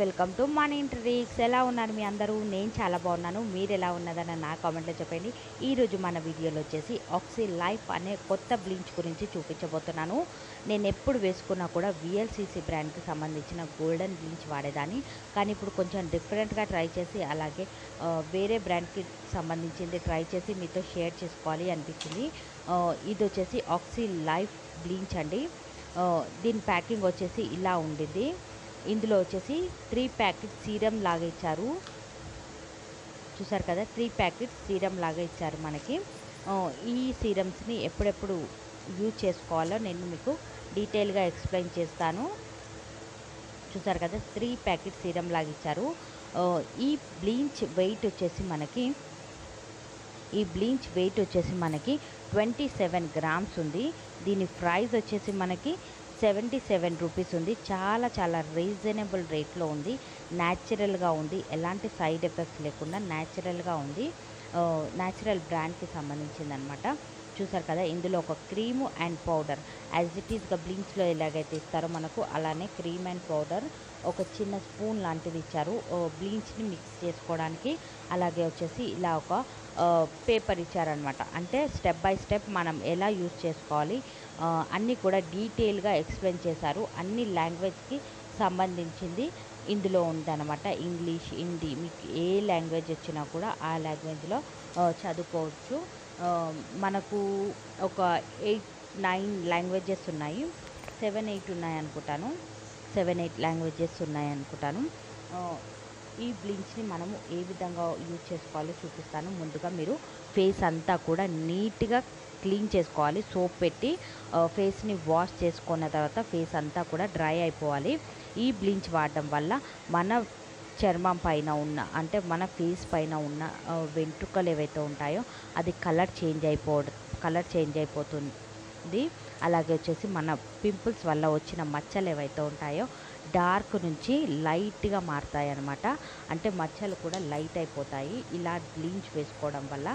Welcome to మన ఇంటరీక్స్ ఎలా ఉన్నారు మీ అందరూ? నేను చాలా బాగున్నాను. మీరు ఎలా ఉన్నదని నా కామెంట్లో చెప్పండి. ఈరోజు మన వీడియోలో వచ్చేసి ఆక్సీ లైఫ్ అనే కొత్త బ్లించ్ గురించి చూపించబోతున్నాను. నేను ఎప్పుడు వేసుకున్నా కూడా విఎల్సిసి బ్రాండ్కి సంబంధించిన గోల్డెన్ బ్లీచ్ వాడేదాన్ని. కానీ ఇప్పుడు కొంచెం డిఫరెంట్గా ట్రై చేసి అలాగే వేరే బ్రాండ్కి సంబంధించింది ట్రై చేసి మీతో షేర్ చేసుకోవాలి అనిపించింది. ఇది వచ్చేసి ఆక్సీ లైఫ్ బ్లించ్ అండి. దీని ప్యాకింగ్ వచ్చేసి ఇలా ఉండిద్ది. ఇందులో వచ్చేసి త్రీ ప్యాకెట్ సీరం లాగా ఇచ్చారు. చూసారు కదా త్రీ ప్యాకెట్ సీరం లాగా ఇచ్చారు మనకి. ఈ సీరమ్స్ని ఎప్పుడెప్పుడు యూజ్ చేసుకోవాలో నేను మీకు డీటెయిల్గా ఎక్స్ప్లెయిన్ చేస్తాను. చూసారు కదా త్రీ ప్యాకెట్ సీరం లాగా ఇచ్చారు. ఈ బ్లీంచ్ వెయిట్ వచ్చేసి మనకి ఈ బ్లీంచ్ వెయిట్ వచ్చేసి మనకి ట్వంటీ సెవెన్ గ్రామ్స్ ఉంది. దీని ప్రైస్ వచ్చేసి మనకి సెవెంటీ సెవెన్ రూపీస్ ఉంది. చాలా చాలా రీజనబుల్ రేట్లో ఉంది. న్యాచురల్గా ఉంది. ఎలాంటి సైడ్ ఎఫెక్ట్స్ లేకుండా న్యాచురల్గా ఉంది. న్యాచురల్ బ్రాండ్కి సంబంధించింది అనమాట చూసారు కదా ఇందులో ఒక cream and powder. As it ఈస్గా బ్లీచ్లో ఎలాగైతే ఇస్తారో మనకు అలానే క్రీమ్ అండ్ పౌడర్ ఒక చిన్న స్పూన్ లాంటిది ఇచ్చారు. బ్లీచ్ని మిక్స్ చేసుకోవడానికి అలాగే వచ్చేసి ఇలా ఒక పేపర్ ఇచ్చారనమాట అంటే స్టెప్ బై స్టెప్ మనం ఎలా యూజ్ చేసుకోవాలి అన్నీ కూడా డీటెయిల్గా ఎక్స్ప్లెయిన్ చేశారు. అన్ని లాంగ్వేజ్కి సంబంధించింది. ఇందులో ఉందన్నమాట. ఇంగ్లీష్ హిందీ మీకు ఏ లాంగ్వేజ్ వచ్చినా కూడా ఆ లాంగ్వేజ్లో చదువుకోవచ్చు. మనకు ఒక ఎయిట్ నైన్ లాంగ్వేజెస్ ఉన్నాయి. సెవెన్ ఎయిట్ ఉన్నాయి అనుకుంటాను. సెవెన్ ఎయిట్ లాంగ్వేజెస్ ఉన్నాయి అనుకుంటాను. ఈ బ్లీచ్ని మనము ఏ విధంగా యూజ్ చేసుకోవాలో చూపిస్తాను. ముందుగా మీరు ఫేస్ అంతా కూడా నీట్గా క్లీన్ చేసుకోవాలి. సోప్ పెట్టి ఫేస్ని వాష్ చేసుకున్న తర్వాత ఫేస్ అంతా కూడా డ్రై అయిపోవాలి. ఈ బ్లీచ్ వాడడం వల్ల మన చర్మం పైన ఉన్న అంటే మన ఫేస్ పైన ఉన్న వెంట్రుకలు ఏవైతే ఉంటాయో అది కలర్ చేంజ్ అయిపోవడం కలర్ చేంజ్ అయిపోతుంది. అలాగే వచ్చేసి మన పింపుల్స్ వల్ల వచ్చిన మచ్చలు ఏవైతే ఉంటాయో డార్క్ నుంచి లైట్గా మారుతాయి అన్నమాట అంటే మచ్చలు కూడా లైట్ అయిపోతాయి. ఇలా బ్లీంచ్ వేసుకోవడం వల్ల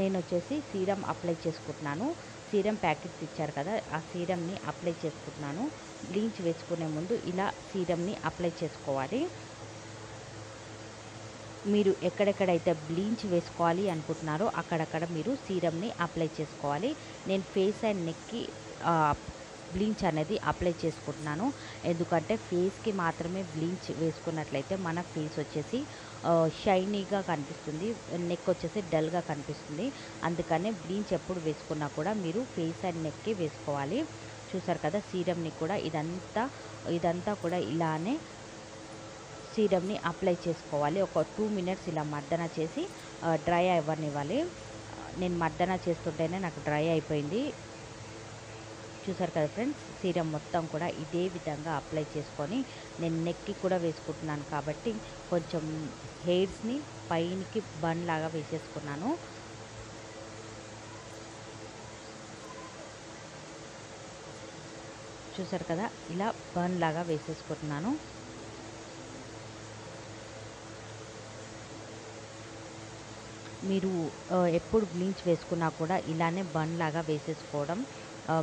నేను వచ్చేసి సీరం అప్లై చేసుకుంటున్నాను. సీరం ప్యాకెట్స్ ఇచ్చారు కదా ఆ సీరంని అప్లై చేసుకుంటున్నాను. బ్లీచ్ వేసుకునే ముందు ఇలా సీరంని అప్లై చేసుకోవాలి. మీరు ఎక్కడెక్కడైతే బ్లీంచ్ వేసుకోవాలి అనుకుంటున్నారో అక్కడక్కడ మీరు సీరమ్ని అప్లై చేసుకోవాలి. నేను ఫేస్ అండ్ నెక్కి బ్లీచ్ అనేది అప్లై చేసుకుంటున్నాను. ఎందుకంటే ఫేస్కి మాత్రమే బ్లీచ్ వేసుకున్నట్లయితే మన ఫేస్ వచ్చేసి షైనీగా కనిపిస్తుంది. నెక్ వచ్చేసి డల్గా కనిపిస్తుంది. అందుకనే బ్లీచ్ ఎప్పుడు వేసుకున్నా కూడా మీరు ఫేస్ అండ్ నెక్కి వేసుకోవాలి. చూసారు కదా సీరమ్ని కూడా ఇదంతా ఇదంతా కూడా ఇలానే సీరమ్ని అప్లై చేసుకోవాలి. ఒక టూ మినిట్స్ ఇలా మర్దన చేసి డ్రై అవ్వనివ్వాలి. నేను మర్దన చేస్తుంటేనే నాకు డ్రై అయిపోయింది. చూసారు కదా ఫ్రెండ్స్? సీరం మొత్తం కూడా ఇదే విధంగా అప్లై చేసుకొని నేను నెక్కి కూడా వేసుకుంటున్నాను కాబట్టి కొంచెం హెయిర్స్ని పైనకి బన్ లాగా వేసేసుకున్నాను. చూసారు కదా? ఇలా బన్ లాగా వేసేసుకుంటున్నాను. మీరు ఎప్పుడు బ్లీచ్ వేసుకున్నా కూడా ఇలానే బన్ లాగా వేసేసుకోవడం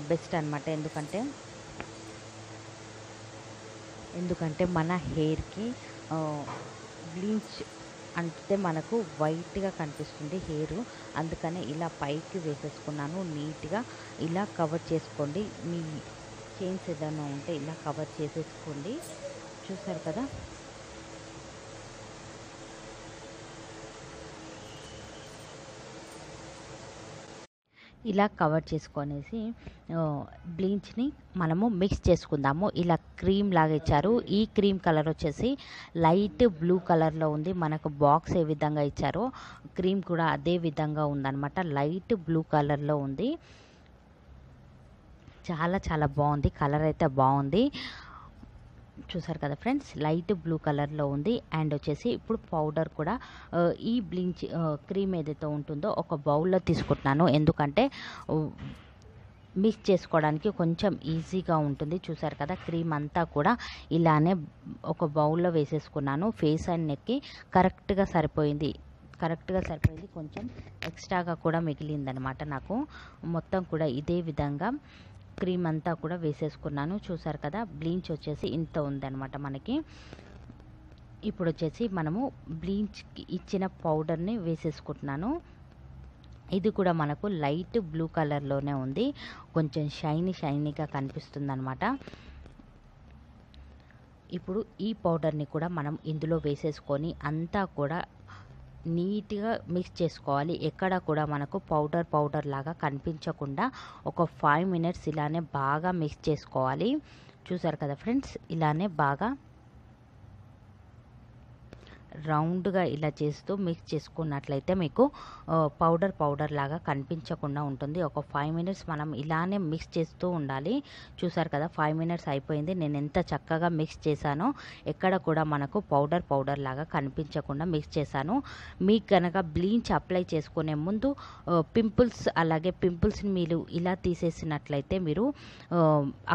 బెస్ట్ అనమాట ఎందుకంటే ఎందుకంటే మన హెయిర్కి బ్లీచ్ అంటే మనకు వైట్గా కనిపిస్తుంది హెయిర్ అందుకనే ఇలా పైకి వేసేసుకున్నాను నీట్గా ఇలా కవర్ చేసుకోండి. మీ చైన్స్ ఏదైనా ఉంటే ఇలా కవర్ చేసేసుకోండి. చూసారు కదా? ఇలా కవర్ చేసుకొనేసి బ్లీచ్ని మనము మిక్స్ చేసుకుందాము. ఇలా క్రీమ్ లాగా ఇచ్చారు. ఈ క్రీమ్ కలర్ వచ్చేసి లైట్ బ్లూ కలర్లో ఉంది. మనకు బాక్స్ ఏ విధంగా ఇచ్చారో క్రీమ్ కూడా అదే విధంగా ఉందన్నమాట. లైట్ బ్లూ కలర్లో ఉంది. చాలా చాలా బాగుంది. కలర్ అయితే బాగుంది. చూసారు కదా ఫ్రెండ్స్? లైట్ బ్లూ కలర్లో ఉంది. అండ్ వచ్చేసి ఇప్పుడు పౌడర్ కూడా ఈ బ్లించ్ క్రీమ్ ఏదైతే ఉంటుందో ఒక బౌల్లో తీసుకుంటున్నాను. ఎందుకంటే మిక్స్ చేసుకోవడానికి కొంచెం ఈజీగా ఉంటుంది. చూసారు కదా క్రీమ్ అంతా కూడా ఇలానే ఒక బౌల్లో వేసేసుకున్నాను. ఫేస్ అండ్ నెక్కి కరెక్ట్గా సరిపోయింది. కరెక్ట్గా సరిపోయింది. కొంచెం ఎక్స్ట్రాగా కూడా మిగిలిందనమాట నాకు. మొత్తం కూడా ఇదే విధంగా. క్రీమ్ అంతా కూడా వేసేసుకున్నాను. చూసారు కదా బ్లీచ్ వచ్చేసి ఇంత ఉందన్నమాట మనకి. ఇప్పుడు వచ్చేసి మనము బ్లీంచ్కి ఇచ్చిన పౌడర్ని వేసేసుకుంటున్నాను. ఇది కూడా మనకు లైట్ బ్లూ కలర్లోనే ఉంది. కొంచెం షైనీ షైనీగా కనిపిస్తుంది అనమాట ఇప్పుడు ఈ పౌడర్ని కూడా మనం ఇందులో వేసేసుకొని అంతా కూడా నీట్గా మిక్స్ చేసుకోవాలి. ఎక్కడ కూడా మనకు పౌడర్ పౌడర్ లాగా కనిపించకుండా ఒక ఫైవ్ మినిట్స్ ఇలానే బాగా మిక్స్ చేసుకోవాలి. చూసారు కదా ఫ్రెండ్స్? ఇలానే బాగా రౌండ్గా ఇలా చేస్తూ మిక్స్ చేసుకున్నట్లయితే మీకు పౌడర్ పౌడర్ లాగా కనిపించకుండా ఉంటుంది. ఒక ఫైవ్ మినిట్స్ మనం ఇలానే మిక్స్ చేస్తూ ఉండాలి. చూసారు కదా ఫైవ్ మినిట్స్ అయిపోయింది. నేను ఎంత చక్కగా మిక్స్ చేశానో ఎక్కడ కూడా మనకు పౌడర్ పౌడర్ లాగా కనిపించకుండా మిక్స్ చేశాను. మీకు కనుక బ్లీచ్ అప్లై చేసుకునే ముందు పింపుల్స్ అలాగే పింపుల్స్ని మీరు ఇలా తీసేసినట్లయితే మీరు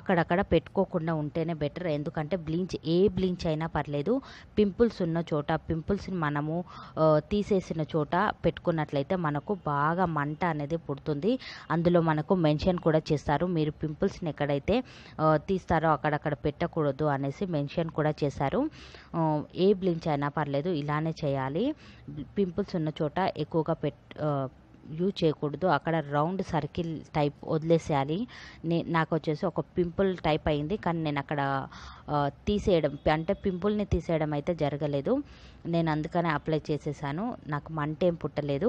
అక్కడక్కడ పెట్టుకోకుండా ఉంటేనే బెటర్. ఎందుకంటే బ్లీచ్ ఏ బ్లీచ్ అయినా పర్లేదు పింపుల్స్ ఉన్న చోట పింపుల్స్ని మనము తీసేసిన చోట పెట్టుకున్నట్లయితే మనకు బాగా మంట అనేది పుడుతుంది. అందులో మనకు మెన్షన్ కూడా చేస్తారు. మీరు పింపుల్స్ని ఎక్కడైతే తీస్తారో అక్కడక్కడ పెట్టకూడదు అనేసి మెన్షన్ కూడా చేశారు. ఏ బ్లించ్ అయినా పర్లేదు ఇలానే చేయాలి. పింపుల్స్ ఉన్న చోట ఎక్కువగా పెట్ యూజ్ చేయకూడదు. అక్కడ రౌండ్ సర్కిల్ టైప్ వదిలేసేయాలి. నే నాకు వచ్చేసి ఒక పింపుల్ టైప్ అయింది. కానీ నేను అక్కడ తీసేయడం అంటే పింపుల్ని తీసేయడం అయితే జరగలేదు. నేను అందుకనే అప్లై చేసేసాను. నాకు మంట ఏం పుట్టలేదు.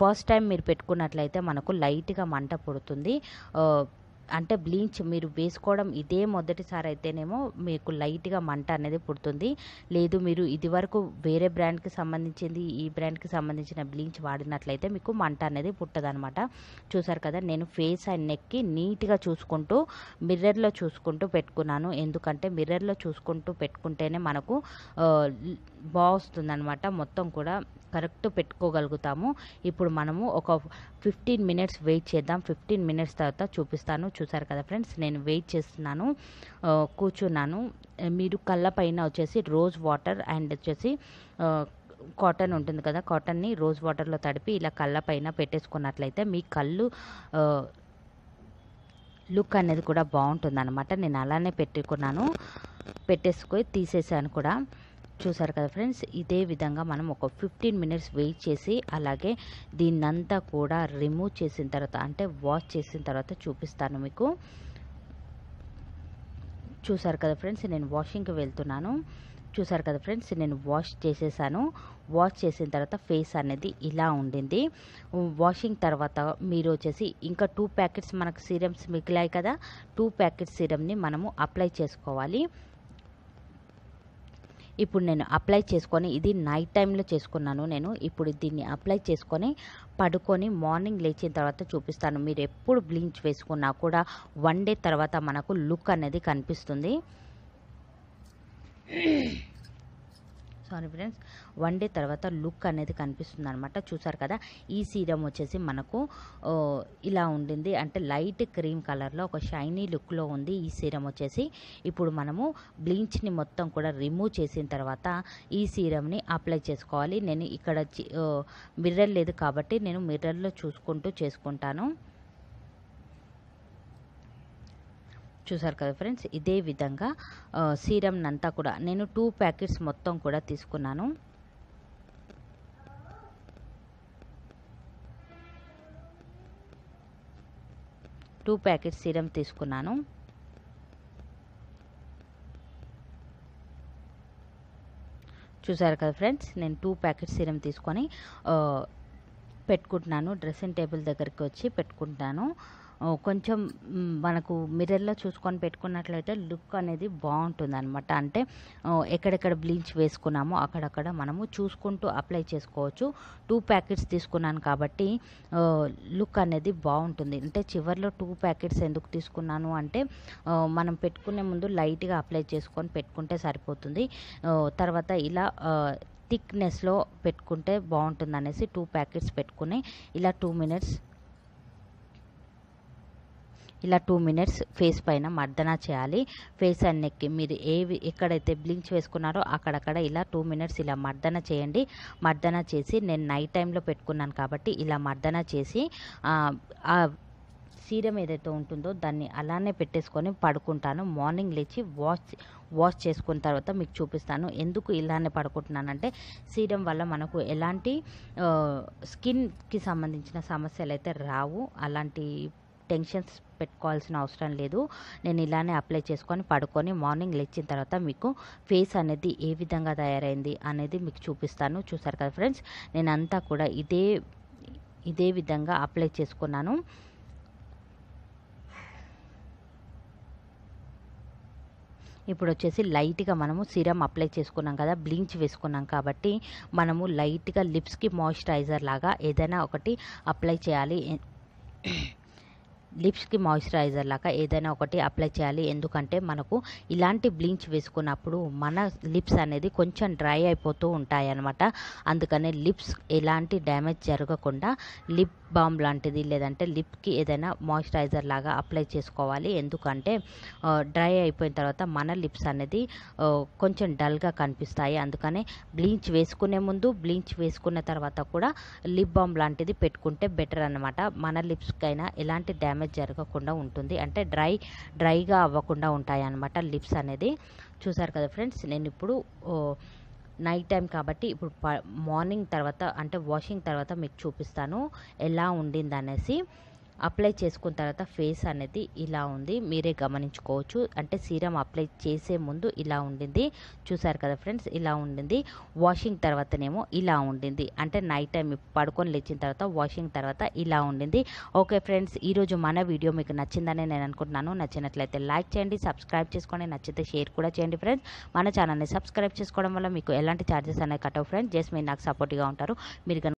ఫస్ట్ టైం మీరు పెట్టుకున్నట్లయితే మనకు లైట్గా మంట పుడుతుంది. అంటే బ్లీచ్ మీరు వేసుకోవడం ఇదే మొదటిసారి అయితేనేమో మీకు లైట్గా మంట అనేది పుడుతుంది. లేదు మీరు ఇదివరకు వేరే బ్రాండ్కి సంబంధించింది ఈ బ్రాండ్కి సంబంధించిన బ్లీచ్ వాడినట్లయితే మీకు మంట అనేది పుట్టదనమాట చూసారు కదా నేను ఫేస్ అండ్ నెక్కి నీట్గా చూసుకుంటూ మిర్రర్లో చూసుకుంటూ పెట్టుకున్నాను. ఎందుకంటే మిర్రర్లో చూసుకుంటూ పెట్టుకుంటేనే మనకు బాగుస్తుందనమాట మొత్తం కూడా. కరెక్ట్ పెట్టుకోగలుగుతాము. ఇప్పుడు మనము ఒక ఫిఫ్టీన్ మినిట్స్ వెయిట్ చేద్దాం. ఫిఫ్టీన్ మినిట్స్ తర్వాత చూపిస్తాను. చూసారు కదా ఫ్రెండ్స్ నేను వెయిట్ చేస్తున్నాను కూర్చున్నాను. మీరు కళ్ళ పైన వచ్చేసి రోజ్ వాటర్ అండ్ వచ్చేసి కాటన్ ఉంటుంది కదా కాటన్ని రోజ్ వాటర్లో తడిపి ఇలా కళ్ళ పైన పెట్టేసుకున్నట్లయితే మీ కళ్ళు లుక్ అనేది కూడా బాగుంటుంది అనమాట నేను అలానే పెట్టుకున్నాను. పెట్టేసుకొని తీసేసాను కూడా. చూసారు కదా ఫ్రెండ్స్? ఇదే విధంగా మనం ఒక ఫిఫ్టీన్ మినిట్స్ వెయిట్ చేసి అలాగే దీన్నంతా కూడా రిమూవ్ చేసిన తర్వాత అంటే వాష్ చేసిన తర్వాత చూపిస్తాను మీకు. చూసారు కదా ఫ్రెండ్స్? నేను వాషింగ్కి వెళ్తున్నాను. చూసారు కదా ఫ్రెండ్స్? నేను వాష్ చేసేసాను. వాష్ చేసిన తర్వాత ఫేస్ అనేది ఇలా ఉండింది. వాషింగ్ తర్వాత మీరు వచ్చేసి ఇంకా టూ ప్యాకెట్స్ మనకు సీరమ్స్ మిగిలాయి కదా టూ ప్యాకెట్స్ సీరమ్ని మనము అప్లై చేసుకోవాలి. ఇప్పుడు నేను అప్లై చేసుకొని ఇది నైట్ టైంలో చేసుకున్నాను నేను. ఇప్పుడు దీన్ని అప్లై చేసుకొని పడుకొని మార్నింగ్ లేచిన తర్వాత చూపిస్తాను. మీరు ఎప్పుడు బ్లీంచ్ వేసుకున్నా కూడా వన్ డే తర్వాత మనకు లుక్ అనేది కనిపిస్తుంది. సారీ ఫ్రెండ్స్ వన్ డే తర్వాత లుక్ అనేది కనిపిస్తుంది అనమాట చూసారు కదా? ఈ సీరం వచ్చేసి మనకు ఇలా ఉండింది. అంటే లైట్ క్రీమ్ కలర్లో ఒక షైనీ లుక్లో ఉంది ఈ సీరం వచ్చేసి. ఇప్పుడు మనము బ్లీచ్ని మొత్తం కూడా రిమూవ్ చేసిన తర్వాత ఈ సీరంని అప్లై చేసుకోవాలి. నేను ఇక్కడ మిర్రర్ లేదు కాబట్టి నేను మిర్రర్లో చూసుకుంటూ చేసుకుంటాను. చూసారు కదా ఫ్రెండ్స్? ఇదే విధంగా సీరం అంతా కూడా నేను టూ ప్యాకెట్స్ మొత్తం కూడా తీసుకున్నాను. టూ ప్యాకెట్స్ సీరం తీసుకున్నాను. చూసారు కదా ఫ్రెండ్స్ నేను టూ ప్యాకెట్స్ సీరం తీసుకొని పెట్టుకుంటున్నాను. డ్రెస్సింగ్ టేబుల్ దగ్గరికి వచ్చి పెట్టుకుంటాను కొంచెం మనకు మిర్రర్లో చూసుకొని పెట్టుకున్నట్లయితే లుక్ అనేది బాగుంటుంది అనమాట అంటే ఎక్కడెక్కడ బ్లీచ్ వేసుకున్నామో అక్కడక్కడ మనము చూసుకుంటూ అప్లై చేసుకోవచ్చు. టూ ప్యాకెట్స్ తీసుకున్నాను కాబట్టి లుక్ అనేది బాగుంటుంది. అంటే చివరిలో టూ ప్యాకెట్స్ ఎందుకు తీసుకున్నాను అంటే మనం పెట్టుకునే ముందు లైట్గా అప్లై చేసుకొని పెట్టుకుంటే సరిపోతుంది. తర్వాత ఇలా థిక్నెస్లో పెట్టుకుంటే బాగుంటుంది అనేసి టూ ప్యాకెట్స్ పెట్టుకుని ఇలా టూ మినిట్స్ ఇలా టూ మినిట్స్ ఫేస్ పైన మర్దన చేయాలి. ఫేస్ అండ్ నెక్కి మీరు ఏవి ఎక్కడైతే బ్లించ్ వేసుకున్నారో అక్కడక్కడ ఇలా టూ మినిట్స్ ఇలా మర్దన చేయండి. మర్దన చేసి నేను నైట్ టైంలో పెట్టుకున్నాను కాబట్టి ఇలా మర్దన చేసి సీరం ఏదైతే ఉంటుందో దాన్ని అలానే పెట్టేసుకొని పడుకుంటాను. మార్నింగ్ లేచి వాష్ వాష్ చేసుకున్న తర్వాత మీకు చూపిస్తాను ఎందుకు ఇలానే పడుకుంటున్నానంటే సీరం వల్ల మనకు ఎలాంటి స్కిన్కి సంబంధించిన సమస్యలు అయితే రావు. అలాంటి టెన్షన్స్ పెట్టుకోవాల్సిన అవసరం లేదు. నేను ఇలానే అప్లై చేసుకొని పడుకొని మార్నింగ్ లేచిన తర్వాత మీకు ఫేస్ అనేది ఏ విధంగా తయారైంది అనేది మీకు చూపిస్తాను. చూసారు కదా ఫ్రెండ్స్ నేను అంతా కూడా ఇదే ఇదే విధంగా అప్లై చేసుకున్నాను. ఇప్పుడు వచ్చేసి లైట్గా మనము సిరం అప్లై చేసుకున్నాం కదా బ్లీంచ్ వేసుకున్నాం కాబట్టి మనము లైట్గా లిప్స్కి మాయిశ్చరైజర్ లాగా ఏదైనా ఒకటి అప్లై చేయాలి. లిప్స్కి మాయిశ్చరైజర్ లాగా ఏదైనా ఒకటి అప్లై చేయాలి. ఎందుకంటే మనకు ఇలాంటి బ్లీచ్ వేసుకున్నప్పుడు మన లిప్స్ అనేది కొంచెం డ్రై అయిపోతూ ఉంటాయి అన్నమాట అందుకనే లిప్స్ ఎలాంటి డ్యామేజ్ జరగకుండా లిప్ బామ్ లాంటిది లేదంటే లిప్కి ఏదైనా మాయిశ్చరైజర్ లాగా అప్లై చేసుకోవాలి. ఎందుకంటే డ్రై అయిపోయిన తర్వాత మన లిప్స్ అనేది కొంచెం డల్గా కనిపిస్తాయి. అందుకనే బ్లీచ్ వేసుకునే ముందు బ్లీచ్ వేసుకున్న తర్వాత కూడా లిప్ బామ్ లాంటిది పెట్టుకుంటే బెటర్ అనమాట మన లిప్స్కైనా ఎలాంటి డ్యామేజ్ జరగకుండా ఉంటుంది. అంటే డ్రై డ్రైగా అవ్వకుండా ఉంటాయి అన్నమాట లిప్స్ అనేది. చూసారు కదా ఫ్రెండ్స్ నేను ఇప్పుడు నైట్ టైం కాబట్టి ఇప్పుడు ప మార్నింగ్ తర్వాత అంటే వాషింగ్ తర్వాత మీకు చూపిస్తాను ఎలా ఉండింది అనేసి అప్లై చేసుకున్న తర్వాత ఫేస్ అనేది ఇలా ఉంది. మీరే గమనించుకోవచ్చు. అంటే సీరం అప్లై చేసే ముందు ఇలా ఉండింది. చూసారు కదా ఫ్రెండ్స్ ఇలా ఉండింది. వాషింగ్ తర్వాతనేమో ఇలా ఉండింది. అంటే నైట్ టైం పడుకొని లేచిన తర్వాత వాషింగ్ తర్వాత ఇలా ఉండింది. ఓకే ఫ్రెండ్స్ ఈరోజు మన వీడియో మీకు నచ్చిందని నేను అనుకుంటున్నాను. నచ్చినట్లయితే లైక్ చేయండి సబ్స్క్రైబ్ చేసుకోండి నచ్చితే షేర్ కూడా చేయండి ఫ్రెండ్స్. మన ఛానల్ని సబ్స్క్రైబ్ చేసుకోవడం వల్ల మీకు ఎలాంటి ఛార్జెస్ అనేవి కట్టవు ఫ్రెండ్స్. జస్ట్ మీరు నాకు సపోర్ట్గా ఉంటారు. మీరు